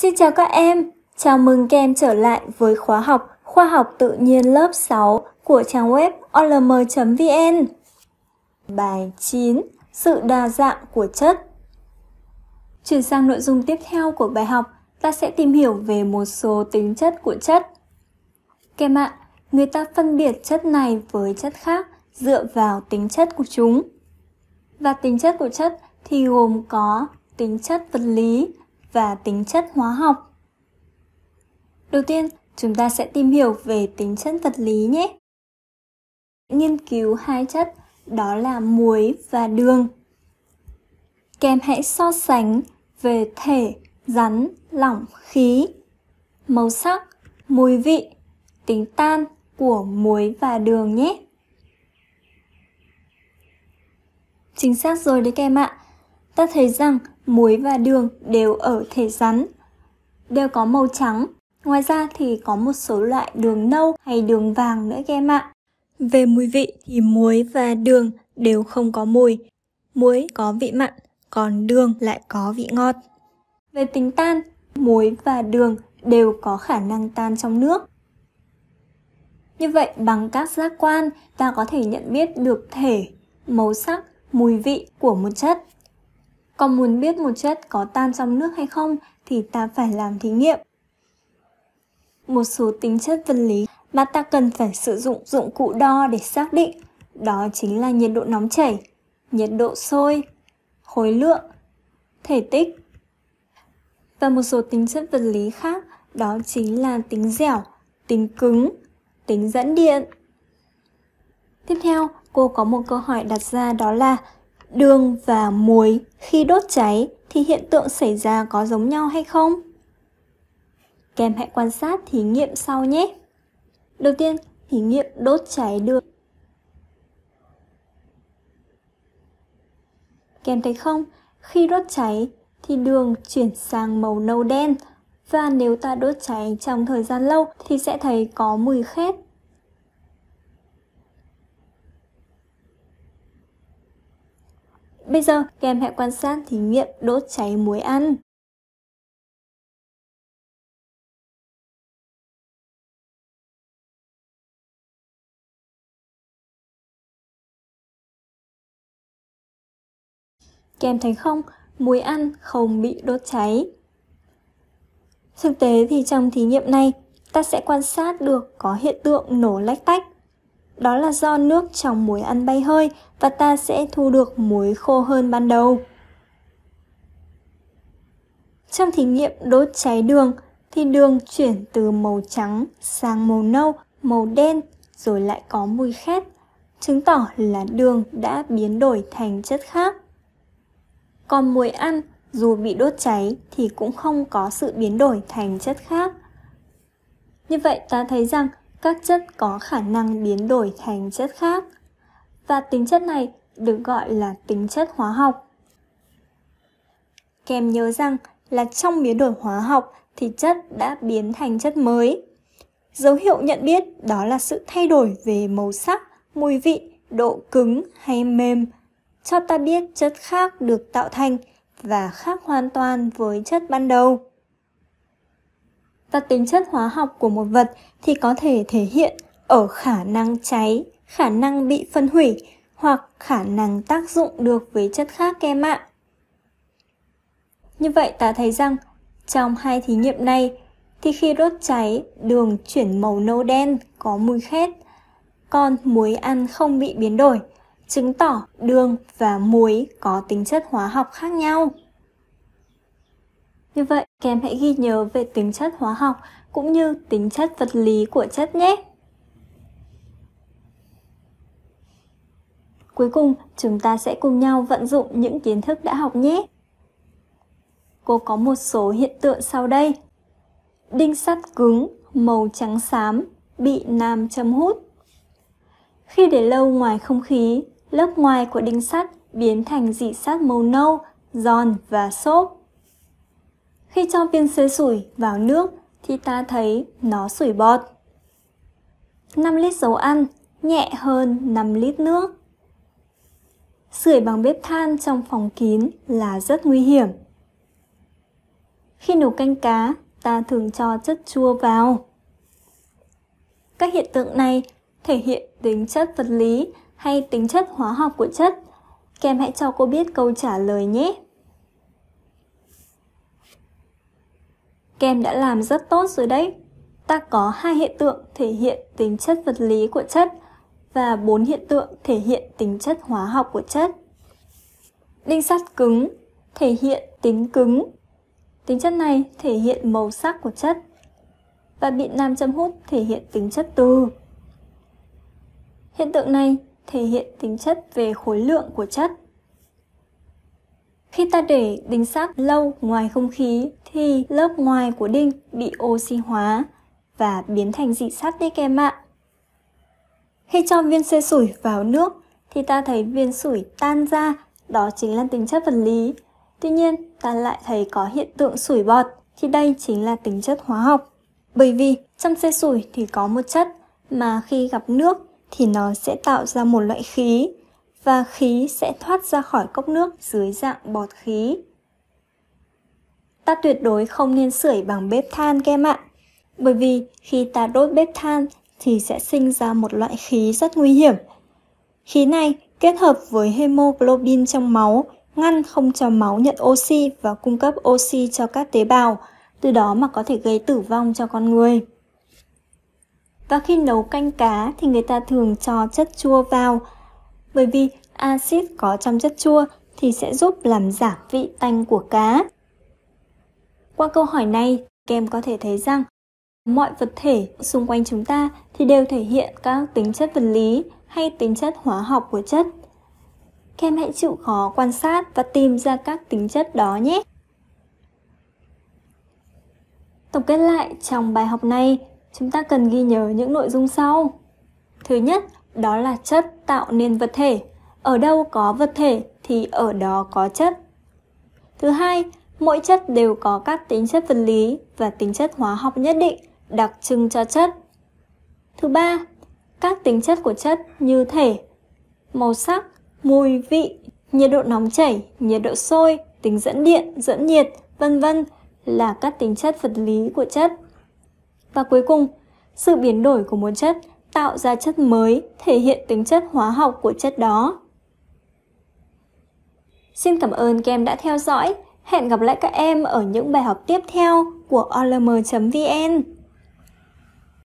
Xin chào các em, chào mừng các em trở lại với khóa học Khoa học tự nhiên lớp 6 của trang web olm.vn. Bài 9. Sự đa dạng của chất Chuyển sang nội dung tiếp theo của bài học, ta sẽ tìm hiểu về một số tính chất của chất. Kem ạ, người ta phân biệt chất này với chất khác dựa vào tính chất của chúng. Và tính chất của chất thì gồm có tính chất vật lý và tính chất hóa học. Đầu tiên, chúng ta sẽ tìm hiểu về tính chất vật lý nhé. Nghiên cứu hai chất đó là muối và đường. Kèm hãy so sánh về thể, rắn, lỏng, khí, màu sắc, mùi vị, tính tan của muối và đường nhé. Chính xác rồi đấy các em ạ. Ta thấy rằng muối và đường đều ở thể rắn, đều có màu trắng. Ngoài ra thì có một số loại đường nâu hay đường vàng nữa các em ạ. Về mùi vị thì muối và đường đều không có mùi. Muối có vị mặn, còn đường lại có vị ngọt. Về tính tan, muối và đường đều có khả năng tan trong nước. Như vậy, bằng các giác quan, ta có thể nhận biết được thể, màu sắc, mùi vị của một chất. Còn muốn biết một chất có tan trong nước hay không thì ta phải làm thí nghiệm. Một số tính chất vật lý mà ta cần phải sử dụng dụng cụ đo để xác định, đó chính là nhiệt độ nóng chảy, nhiệt độ sôi, khối lượng, thể tích. Và một số tính chất vật lý khác đó chính là tính dẻo, tính cứng, tính dẫn điện. Tiếp theo, cô có một câu hỏi đặt ra đó là đường và muối khi đốt cháy thì hiện tượng xảy ra có giống nhau hay không? Các em hãy quan sát thí nghiệm sau nhé. Đầu tiên, thí nghiệm đốt cháy đường. Các em thấy không? Khi đốt cháy thì đường chuyển sang màu nâu đen và nếu ta đốt cháy trong thời gian lâu thì sẽ thấy có mùi khét Bây giờ, các em hãy quan sát thí nghiệm đốt cháy muối ăn. Các em thấy không, muối ăn không bị đốt cháy. Thực tế thì trong thí nghiệm này, ta sẽ quan sát được có hiện tượng nổ lách tách đó là do nước trong muối ăn bay hơi và ta sẽ thu được muối khô hơn ban đầu. Trong thí nghiệm đốt cháy đường thì đường chuyển từ màu trắng sang màu nâu, màu đen rồi lại có mùi khét, chứng tỏ là đường đã biến đổi thành chất khác. Còn muối ăn dù bị đốt cháy thì cũng không có sự biến đổi thành chất khác. Như vậy ta thấy rằng các chất có khả năng biến đổi thành chất khác và tính chất này được gọi là tính chất hóa học. Kèm nhớ rằng là trong biến đổi hóa học thì chất đã biến thành chất mới. Dấu hiệu nhận biết đó là sự thay đổi về màu sắc, mùi vị, độ cứng hay mềm, cho ta biết chất khác được tạo thành và khác hoàn toàn với chất ban đầu và tính chất hóa học của một vật thì có thể thể hiện ở khả năng cháy, khả năng bị phân hủy hoặc khả năng tác dụng được với chất khác kem ạ. Như vậy ta thấy rằng trong hai thí nghiệm này thì khi đốt cháy đường chuyển màu nâu đen có mùi khét, còn muối ăn không bị biến đổi, chứng tỏ đường và muối có tính chất hóa học khác nhau. Như vậy, các em hãy ghi nhớ về tính chất hóa học cũng như tính chất vật lý của chất nhé. Cuối cùng, chúng ta sẽ cùng nhau vận dụng những kiến thức đã học nhé. Cô có một số hiện tượng sau đây. Đinh sắt cứng, màu trắng xám, bị nam châm hút. Khi để lâu ngoài không khí, lớp ngoài của đinh sắt biến thành dị sắt màu nâu, giòn và xốp. Khi cho viên sấy sủi vào nước thì ta thấy nó sủi bọt. 5 lít dầu ăn nhẹ hơn 5 lít nước. Sưởi bằng bếp than trong phòng kín là rất nguy hiểm. Khi nấu canh cá, ta thường cho chất chua vào. Các hiện tượng này thể hiện tính chất vật lý hay tính chất hóa học của chất. Kem hãy cho cô biết câu trả lời nhé. Kem đã làm rất tốt rồi đấy. Ta có hai hiện tượng thể hiện tính chất vật lý của chất và bốn hiện tượng thể hiện tính chất hóa học của chất. Đinh sắt cứng thể hiện tính cứng. Tính chất này thể hiện màu sắc của chất. Và bị nam châm hút thể hiện tính chất từ. Hiện tượng này thể hiện tính chất về khối lượng của chất. Khi ta để đinh sắt lâu ngoài không khí thì lớp ngoài của đinh bị oxy hóa và biến thành dị sắt đấy các em ạ. Khi cho viên xê sủi vào nước thì ta thấy viên sủi tan ra, đó chính là tính chất vật lý. Tuy nhiên, ta lại thấy có hiện tượng sủi bọt thì đây chính là tính chất hóa học. Bởi vì trong xê sủi thì có một chất mà khi gặp nước thì nó sẽ tạo ra một loại khí và khí sẽ thoát ra khỏi cốc nước dưới dạng bọt khí. Ta tuyệt đối không nên sưởi bằng bếp than kem ạ. Bởi vì khi ta đốt bếp than thì sẽ sinh ra một loại khí rất nguy hiểm. Khí này kết hợp với hemoglobin trong máu ngăn không cho máu nhận oxy và cung cấp oxy cho các tế bào, từ đó mà có thể gây tử vong cho con người. Và khi nấu canh cá thì người ta thường cho chất chua vào, bởi vì axit có trong chất chua thì sẽ giúp làm giảm vị tanh của cá. Qua câu hỏi này, các em có thể thấy rằng mọi vật thể xung quanh chúng ta thì đều thể hiện các tính chất vật lý hay tính chất hóa học của chất. Các em hãy chịu khó quan sát và tìm ra các tính chất đó nhé. Tổng kết lại trong bài học này, chúng ta cần ghi nhớ những nội dung sau. Thứ nhất, đó là chất tạo nên vật thể. Ở đâu có vật thể thì ở đó có chất. Thứ hai, mỗi chất đều có các tính chất vật lý và tính chất hóa học nhất định đặc trưng cho chất. Thứ ba, các tính chất của chất như thể, màu sắc, mùi vị, nhiệt độ nóng chảy, nhiệt độ sôi, tính dẫn điện, dẫn nhiệt, vân vân là các tính chất vật lý của chất. Và cuối cùng, sự biến đổi của một chất tạo ra chất mới, thể hiện tính chất hóa học của chất đó. Xin cảm ơn các em đã theo dõi. Hẹn gặp lại các em ở những bài học tiếp theo của olm.vn.